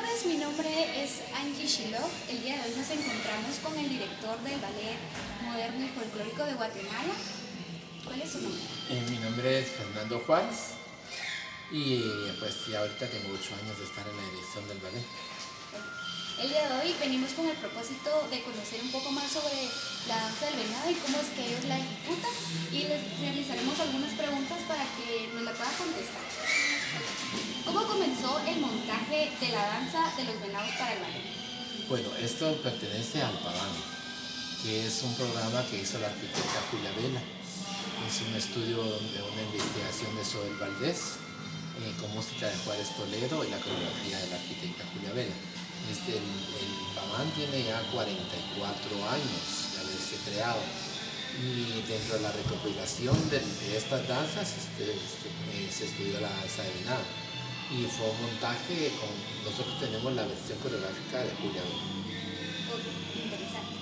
tardes, mi nombre es Angie Shilov. El día de hoy nos encontramos con el director del Ballet Moderno y Folclórico de Guatemala. ¿Cuál es su nombre? Eh, mi nombre es Fernando Juárez y pues ya ahorita tengo ocho años de estar en la dirección del ballet. El día de hoy venimos con el propósito de conocer un poco más sobre la danza del venado y cómo es que ellos la ejecutan y les realizaremos algunas preguntas para que nos la puedan contestar. ¿Cómo comenzó el montaje de la danza de los venados para el ballet? Bueno, esto pertenece al Paván, que es un programa que hizo la arquitecta Julia Vela. Es un estudio de una investigación de Soel Valdés eh, con música de Juárez Toledo y la coreografía de la arquitecta Julia Vela. Este, el, el Paván tiene ya 44 años de haberse creado y dentro de la recopilación de, de estas danzas este, este, eh, se estudió la danza de venado y fue un montaje con nosotros tenemos la versión coreográfica de Julia Vela. Ok, interesante.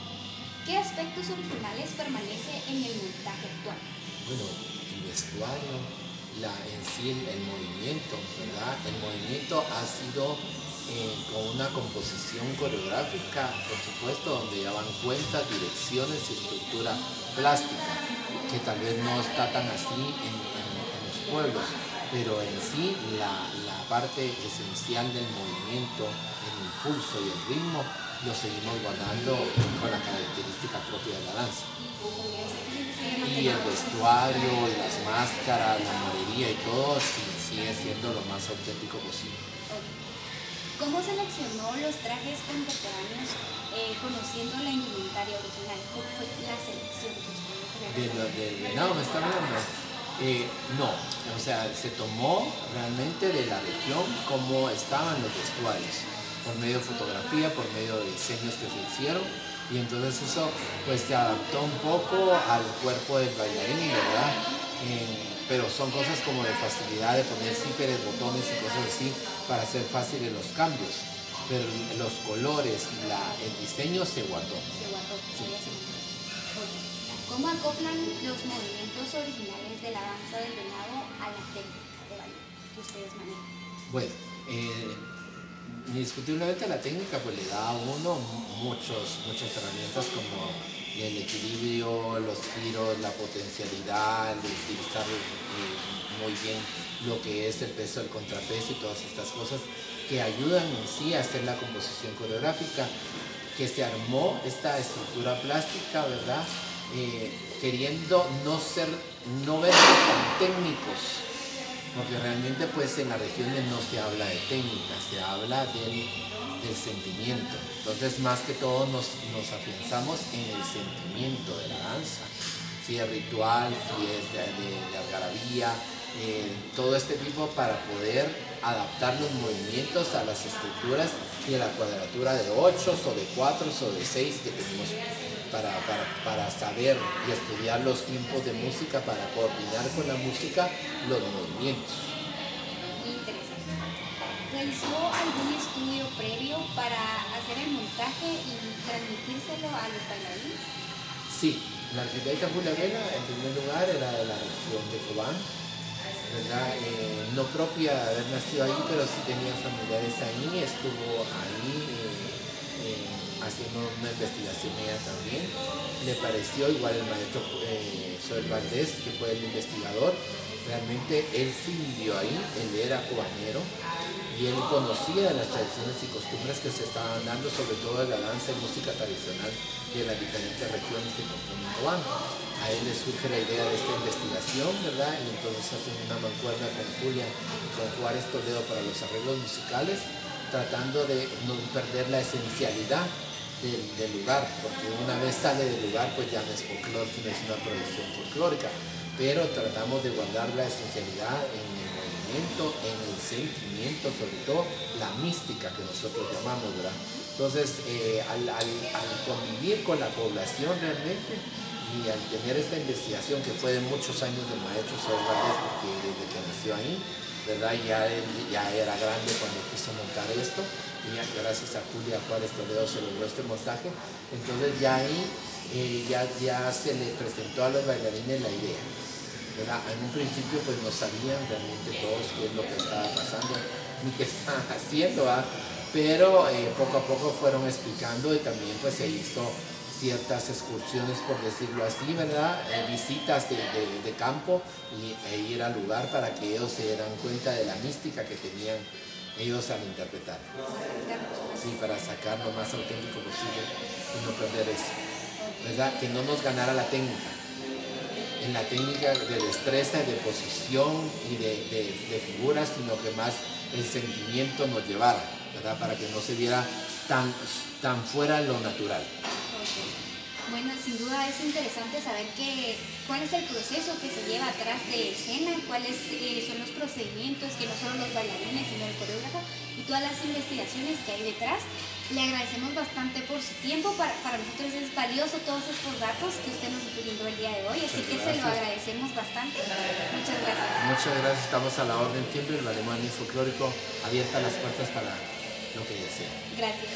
¿Qué aspectos originales permanece en el montaje actual? Bueno, el vestuario, la, en sí el, el movimiento, ¿verdad? El movimiento ha sido eh, con una composición coreográfica, por supuesto, donde ya van cuentas, direcciones y estructura plástica, que tal vez no está tan así en, en- en los pueblos, pero en sí la, la parte esencial del movimiento, el impulso y el ritmo, lo seguimos guardando con la característica propia de la danza. Y el vestuario, las máscaras, la morería y todo sigue siendo lo más auténtico posible. ¿Cómo seleccionó los trajes contemporáneos eh, conociendo la indumentaria original? ¿Cómo fue la selección De lo- del venado me está hablando. Eh, no, o sea, se tomó realmente de la región cómo estaban los vestuarios, por medio de fotografía, por medio de diseños que se hicieron, y entonces eso pues se adaptó un poco al cuerpo del bailarín, ¿verdad? Eh, pero son cosas como de facilidad de poner zíperes, botones y cosas así para hacer fáciles los cambios, pero los colores la, el diseño se guardó. Se guardó. Ok. ¿Cómo acoplan los movimientos Bueno, eh, indiscutiblemente la técnica pues le da a uno muchos, muchas herramientas como el equilibrio, los giros, la potencialidad, el utilizar eh, muy bien lo que es el peso del contrapeso y todas estas cosas que ayudan en sí a hacer la composición coreográfica, que se armó esta estructura plástica, ¿verdad? Eh, queriendo no ser, no verse tan técnicos, porque realmente pues en las regiones no se habla de técnica, se habla del, sentimiento. Entonces más que todo nos, nos afianzamos en el sentimiento de la danza, si es ritual, si es de, de- de algarabía, eh, todo este tipo para poder adaptar los movimientos a las estructuras y a la cuadratura de 8 o de 4 o de 6 que tenemos para, para, para saber y estudiar los tiempos de música, para coordinar con la música los movimientos. Interesante. ¿Realizó algún estudio previo para hacer el montaje y transmitírselo a los bailarines? Sí, la arquitecta Julia Vela en primer lugar era de la región de Cobán, ¿verdad? Eh, no propia de haber nacido ahí, pero sí tenía familiares ahí, estuvo ahí eh, haciendo una investigación ella también. Le pareció igual el maestro eh, Valdés, que fue el investigador, realmente él sí vivió ahí, él era cubanero y él conocía las tradiciones y costumbres que se estaban dando, sobre todo de la danza y música tradicional de las diferentes regiones que componen Cobán. A él le surge la idea de esta investigación, ¿verdad? Y entonces hacen una mancuerna con Julia y con Juárez Toledo para los arreglos musicales, tratando de no perder la esencialidad del, lugar, porque una vez sale del lugar, pues ya no es folclore, sino es una producción folclórica. Pero tratamos de guardar la esencialidad en el movimiento, en el sentimiento, sobre todo la mística que nosotros llamamos, ¿verdad? Entonces, eh, al, al- al convivir con la población realmente y al tener esta investigación que fue de muchos años del maestro Valdés, porque desde que nació ahí, ¿verdad? Ya, ya era grande cuando quiso montar esto, gracias a Julia Juárez Toledo se logró este montaje, entonces ya ahí eh, ya, ya se le presentó a los bailarines la idea. ¿verdad? En un principio pues no sabían realmente todos qué es lo que estaba pasando ni qué estaban haciendo, ¿verdad? pero eh, poco a poco fueron explicando y también pues se hizo ciertas excursiones, por decirlo así, ¿verdad? Eh, visitas de, de, campo y, e ir al lugar para que ellos se dieran cuenta de la mística que tenían ellos al interpretar. Sí, para sacar lo más auténtico posible y no perder eso. ¿Verdad? Que no nos ganara la técnica. En la técnica de destreza, de posición y de, de figuras, sino que más el sentimiento nos llevara, ¿verdad? Para que no se viera tan, tan fuera lo natural. Bueno, sin duda es interesante saber que, cuál es el proceso que se lleva atrás de escena, cuáles eh, son los procedimientos, que no solo los bailarines, sino el coreógrafo y todas las investigaciones que hay detrás. Le agradecemos bastante por su tiempo, para, para nosotros es valioso todos estos datos que usted nos brindó el día de hoy, así que se lo agradecemos bastante. Muchas gracias. Muchas gracias, estamos a la orden siempre, el alemán folclórico abierta las puertas para lo que desee. Gracias.